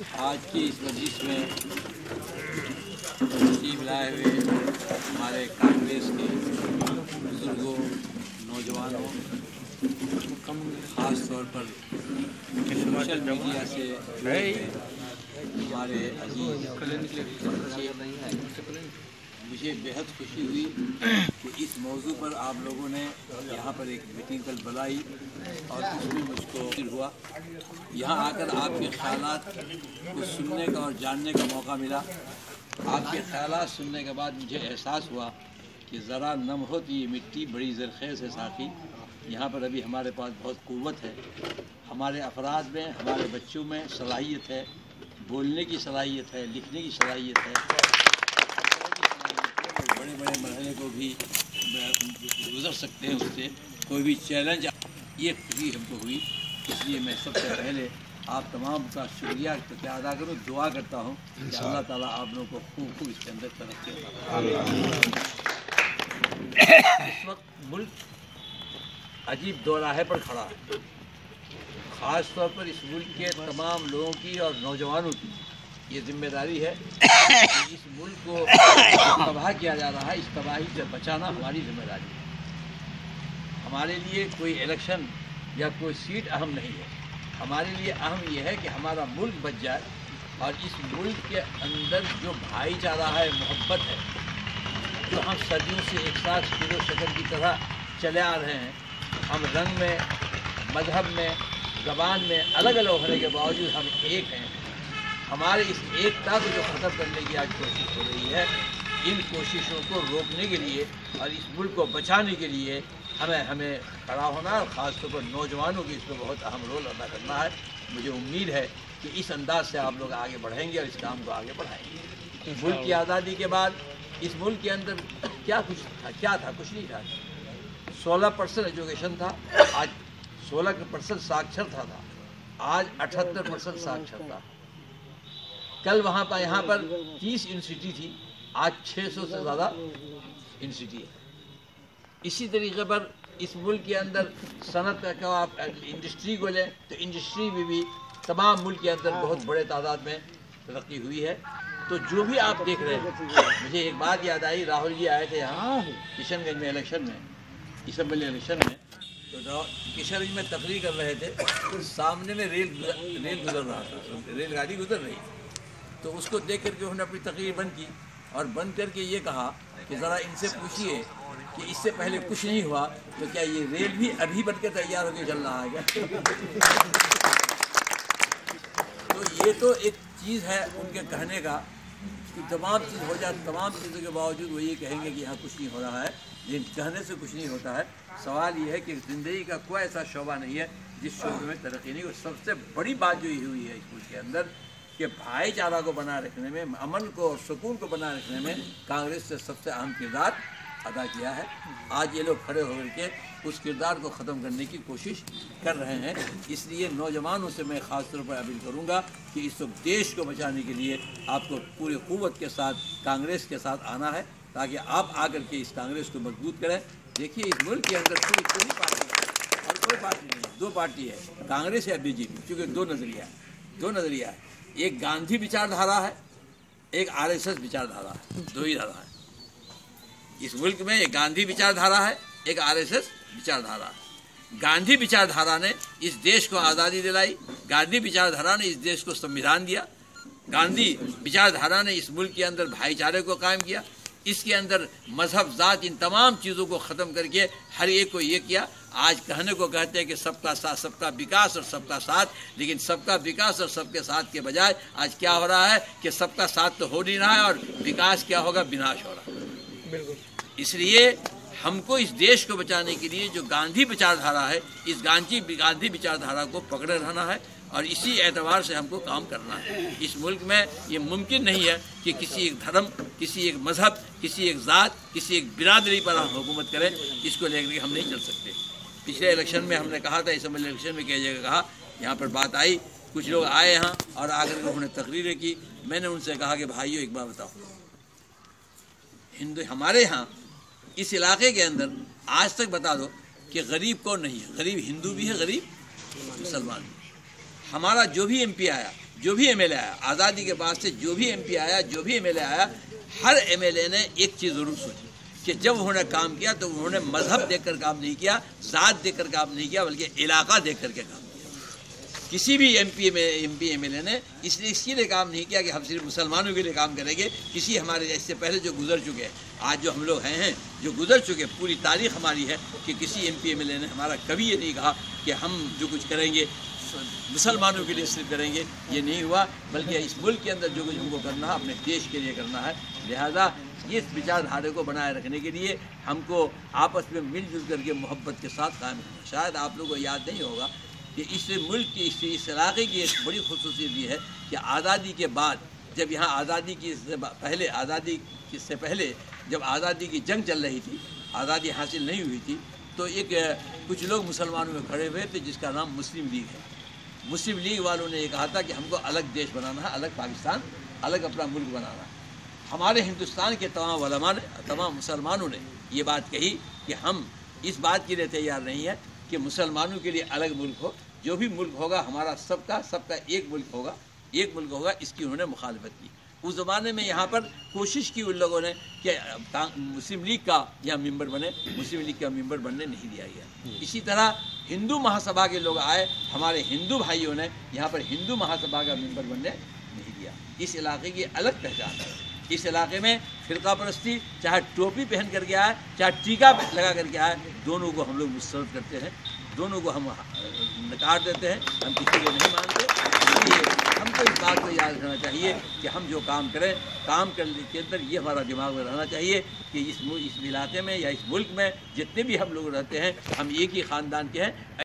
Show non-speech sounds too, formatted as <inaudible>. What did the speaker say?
आज की इस मजलिस में तशरीफ़ लाए हुए हमारे कांग्रेस के बुज़ुर्गों नौजवानों कम ख़ास तौर पर सोशल मीडिया से हमारे अज़ीज़ मुझे बेहद खुशी हुई कि इस मौजू पर आप लोगों ने यहाँ पर एक मीटिंग कल बुलाई और उसमें मुझको हुआ। यहाँ आकर आपके ख्याल को सुनने का और जानने का मौका मिला। आपके ख्याल सुनने के बाद मुझे एहसास हुआ कि ज़रा नम होती ये मिट्टी बड़ी जरखेज़ है साथी। यहाँ पर अभी हमारे पास बहुत क़वत है। हमारे अफराद में, हमारे बच्चों में सलाहियत है। बोलने की सलाहियत है, लिखने की सलाहियत है। बड़े बड़े मरहले को भी गुजर सकते हैं उससे। कोई भी चैलेंज ये खुशी हमको हुई। इसलिए मैं सबसे पहले आप तमाम का शुक्रिया क्या अदा करूँ। दुआ करता हूँ कि अल्लाह ताला आप लोगों को खूब खूब इसके अंदर तरक्की इस वक्त मुल्क अजीब दौराहे पर खड़ा है। ख़ास तौर पर इस मुल्क के तमाम लोगों की और नौजवानों की। ये ज़िम्मेदारी है इस मुल्क को तबाह किया जा रहा है, इस तबाही से बचाना हमारी ज़िम्मेदारी है। हमारे लिए कोई इलेक्शन या कोई सीट अहम नहीं है। हमारे लिए अहम यह है कि हमारा मुल्क बच जाए और इस मुल्क के अंदर जो भाईचारा है, मोहब्बत है, जो हम सदियों से एक साथ शिरो शकर की तरह चले आ रहे हैं, हम रंग में, मज़हब में, ज़बान में अलग अलग होने के बावजूद हम एक हैं। हमारे इस एकता को जो ख़त्म करने की आज कोशिश हो रही है इन कोशिशों को रोकने के लिए और इस मुल्क को बचाने के लिए हमें हमें खड़ा होना और ख़ासतौर पर नौजवानों की इसमें बहुत अहम रोल अदा करना है। मुझे उम्मीद है कि इस अंदाज से आप लोग आगे बढ़ेंगे और इस काम को आगे बढ़ाएँगे। मुल्क की आज़ादी के बाद इस मुल्क के अंदर क्या कुछ था क्या था? कुछ नहीं था। सोलह परसेंट एजुकेशन था आज सोलह परसेंट साक्षरता था। आज अठहत्तर परसेंट साक्षरता। कल वहाँ पर, यहाँ पर तीस यूनिवर्सिटी थी, आज 600 से ज़्यादा यूनिवर्सिटी है। इसी तरीके पर इस मुल्क के अंदर सनत का आप इंडस्ट्री को लें तो इंडस्ट्री में भी तमाम मुल्क के अंदर बहुत बड़े तादाद में तरक्की हुई है। तो जो भी आप देख रहे हैं, मुझे एक बात याद आई, राहुल जी आए थे यहाँ किशनगंज में इलेक्शन में इसम्बली इलेक्शन में तो किशनगंज में तकरीर कर रहे थे सामने में रेल रेल गुजर रहा था, रेलगाड़ी गुजर रही तो उसको देख करके उन्होंने अपनी तकरीर बंद की और बंद करके ये कहा कि ज़रा इनसे पूछिए कि इससे पहले कुछ नहीं हुआ तो क्या ये रेल भी अभी बन तैयार होकर चल रहा है <laughs> तो ये तो एक चीज़ है उनके कहने का कि तमाम चीज़ हो जाए, तमाम चीज़ों के बावजूद वो ये कहेंगे कि यहाँ कुछ नहीं हो रहा है। लेकिन कहने से कुछ नहीं होता है। सवाल ये है कि ज़िंदगी का कोई ऐसा शोबा नहीं है जिस शोबे में तरक्की नहीं हो सबसे बड़ी बात जो ये हुई है स्कूल के अंदर कि भाईचारा को बनाए रखने में, अमन को और सुकून को बनाए रखने में कांग्रेस ने सबसे अहम किरदार अदा किया है। आज ये लोग खड़े होकर के उस किरदार को ख़त्म करने की कोशिश कर रहे हैं। इसलिए नौजवानों से मैं ख़ास तौर पर अपील करूँगा कि इस वक्त देश को बचाने के लिए आपको पूरी क़वत के साथ, कांग्रेस के साथ आना है, ताकि आप आकर के इस कांग्रेस को मज़बूत करें। देखिए, इस मुल्क के अंदर पूरी पूरी पार्टी और कोई पार्टी नहीं, दो पार्टी है, कांग्रेस या बीजेपी क्योंकि दो नज़रिया है। दो नज़रिया है। एक गांधी विचारधारा है, एक आरएसएस विचारधारा है, दो ही धारा है। इस मुल्क में एक गांधी विचारधारा है, एक आरएसएस विचारधारा है। गांधी विचारधारा ने इस देश को आज़ादी दिलाई, गांधी विचारधारा ने इस देश को संविधान दिया, गांधी विचारधारा ने इस मुल्क के अंदर भाईचारे को कायम किया इसके अंदर मज़हब ज़ात इन तमाम चीज़ों को ख़त्म करके हर एक को ये किया। आज कहने को कहते हैं कि सबका साथ सबका विकास और सबका साथ लेकिन सबका विकास और सबके साथ के बजाय आज क्या हो रहा है कि सबका साथ तो हो नहीं रहा है और विकास क्या होगा? विनाश हो रहा है। बिल्कुल। इसलिए हमको इस देश को बचाने के लिए जो गांधी विचारधारा है इस गांधी गांधी विचारधारा को पकड़े रहना है। और इसी एतवार से हमको काम करना है। इस मुल्क में ये मुमकिन नहीं है कि किसी एक धर्म, किसी एक मज़हब, किसी एक ज़ात, किसी एक बिरादरी पर हम हुकूमत करें। इसको लेकर के हम नहीं चल सकते। पिछले इलेक्शन में हमने कहा था असम्बली इलेक्शन में कई जगह कहा, यहाँ पर बात आई, कुछ लोग आए यहाँ और आकर के उन्होंने तकरीरें की। मैंने उनसे कहा कि भाइयों, एक बार बताओ। हिंदू, हमारे यहाँ, इस इलाके के अंदर आज तक बता दो कि गरीब कौन नहीं है? गरीब हिंदू भी है, गरीब मुसलमान भी हमारा जो भी एमपी आया, जो भी एमएलए आया, आज़ादी के बाद से जो भी एमपी आया, जो भी एमएलए आया, हर एमएलए ने एक चीज़ ज़रूर सोची कि जब उन्होंने काम किया तो उन्होंने मज़हब देखकर काम नहीं किया, ज़ात देखकर काम नहीं किया, बल्कि इलाका देख करके काम किया। किसी भी एम पी में M P M L A ने इसलिए, इसके लिए काम नहीं किया कि हम सिर्फ़ मुसलमानों के लिए काम करेंगे। किसी हमारे इससे पहले जो गुजर चुके हैं, आज जो हम लोग हैं हैं, जो गुजर चुके पूरी तारीख हमारी है कि किसी M P M L A ने हमारा कभी ये नहीं कहा कि हम जो कुछ करेंगे मुसलमानों के लिए सिर्फ़ करेंगे। ये नहीं हुआ, बल्कि इस मुल्क के अंदर जो कुछ हमको करना है, अपने देश के लिए करना है। लिहाजा इस विचारधारा को बनाए रखने के लिए हमको आपस में मिलजुल करके मोहब्बत के साथ कायम करना शायद आप लोगों को याद नहीं होगा कि इस मुल्क की, इस इस इलाके की एक बड़ी खसूसियत ये है कि आज़ादी के बाद, जब यहाँ आज़ादी की पहले, आज़ादी से पहले जब आज़ादी की जंग चल रही थी, आज़ादी हासिल नहीं हुई थी तो एक, कुछ लोग मुसलमानों में खड़े हुए थे, जिसका नाम मुस्लिम लीग है। मुस्लिम लीग वालों ने ये कहा था कि हमको अलग देश बनाना है, अलग पाकिस्तान, अलग अपना मुल्क बनाना है। हमारे हिंदुस्तान के तमाम वलमा ने, तमाम मुसलमानों ने ये बात कही कि हम इस बात के लिए तैयार नहीं है कि मुसलमानों के लिए अलग मुल्क हो। जो भी मुल्क होगा, हमारा सबका सबका एक मुल्क होगा, एक मुल्क होगा, इसकी उन्होंने मुखालफत की। उस ज़माने में यहाँ पर कोशिश की उन लोगों ने कि मुस्लिम लीग का यहाँ मेंबर बने मुस्लिम लीग का मेंबर बनने नहीं दिया गया। इसी तरह हिंदू महासभा के लोग आए हमारे हिंदू भाइयों ने यहाँ पर हिंदू महासभा का मेंबर बनने नहीं दिया। इस इलाके की अलग पहचान है। इस इलाके में फिरका परस्ती चाहे टोपी पहन करके आए चाहे टीका लगा करके आए दोनों को हम लोग मुस्तरद करते हैं दोनों को हम नकार देते हैं हम किसी को नहीं मानते। बात को याद रखना चाहिए कि हम जो काम करें, काम करने के अंदर ये हमारा दिमाग में रहना चाहिए कि इस इस इलाके में या इस मुल्क में जितने भी हम लोग रहते हैं, हम एक ही ख़ानदान के हैं।